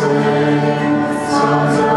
sing songs